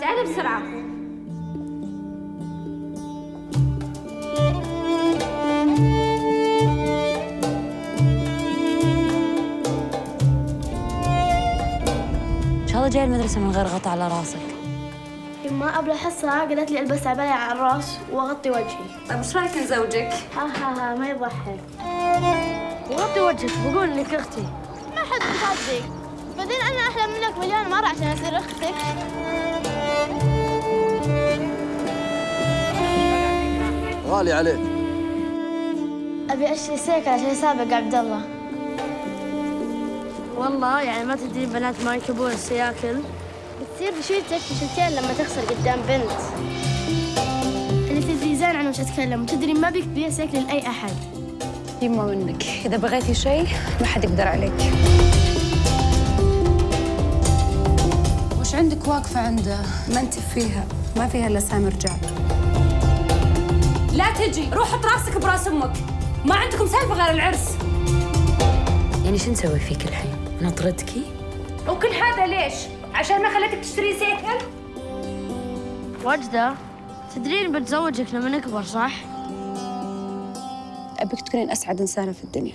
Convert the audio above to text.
بسرعة. إن شاء الله جاي المدرسة من غير غطا على راسك. يما قبل الحصة قالت لي ألبس عباية على الراس واغطي وجهي. طيب إيش رأيك زوجك؟ ها ها ها ما يضحك وغطي وجهك بقول انك أختي. ما حد يصدق بعدين أنا أحلى منك مليون مرة عشان أصير أختك. غالي عليك. أبي أشتري سيكل عشان يسابق عبد الله. والله يعني ما تدري بنات ما يركبون السياكل. بتصير بشيلتك بشيلتين لما تخسر قدام بنت. اللي تدري زين عنه مش أتكلم. وتدري ما بيك تبيع سيكل لأي أحد. يما منك. إذا بغيتي شيء ما حد يقدر عليك. وش عندك واقفة عنده؟ ما أنت فيها. ما فيها إلا سامي رجال لا تجي روح حط راسك براس أمك. ما عندكم سالفة غير العرس. يعني شو نسوي فيك الحين؟ نطردكي؟ وكل هذا ليش؟ عشان ما خليتك تشتري سيكل؟ وجدة تدرين بتزوجك لما نكبر صح؟ أبيك تكونين أسعد إنسانة في الدنيا.